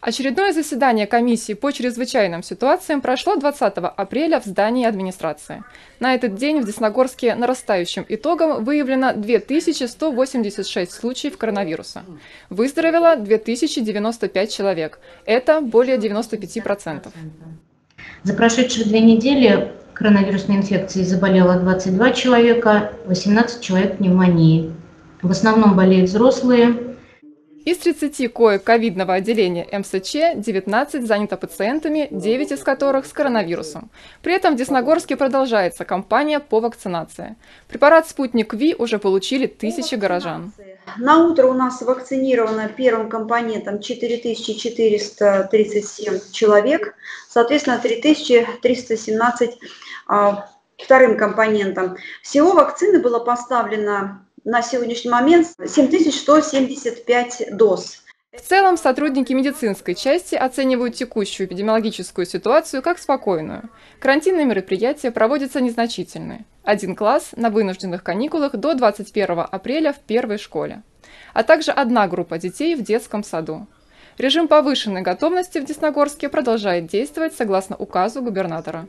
Очередное заседание комиссии по чрезвычайным ситуациям прошло 20 апреля в здании администрации. На этот день в Десногорске нарастающим итогом выявлено 2186 случаев коронавируса. Выздоровело 2095 человек. Это более 95%. За прошедшие две недели коронавирусной инфекцией заболело 22 человека, 18 человек пневмонией. В основном болеют взрослые, из 30 коек ковидного отделения МСЧ 19 занято пациентами, 9 из которых с коронавирусом. При этом в Десногорске продолжается кампания по вакцинации. Препарат «Спутник Ви» уже получили тысячи горожан. На утро у нас вакцинировано первым компонентом 4437 человек, соответственно 3317 а, вторым компонентом. Всего вакцины было поставлено на сегодняшний момент 7175 доз. В целом, сотрудники медицинской части оценивают текущую эпидемиологическую ситуацию как спокойную. Карантинные мероприятия проводятся незначительные. Один класс на вынужденных каникулах до 21 апреля в первой школе, а также одна группа детей в детском саду. Режим повышенной готовности в Десногорске продолжает действовать согласно указу губернатора.